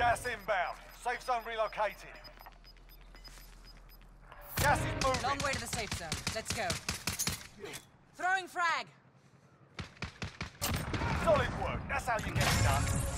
gas inbound. Safe zone relocated. Gas is moving. Long way to the safe zone. Let's go. Throwing frag. Solid work. That's how you get it done.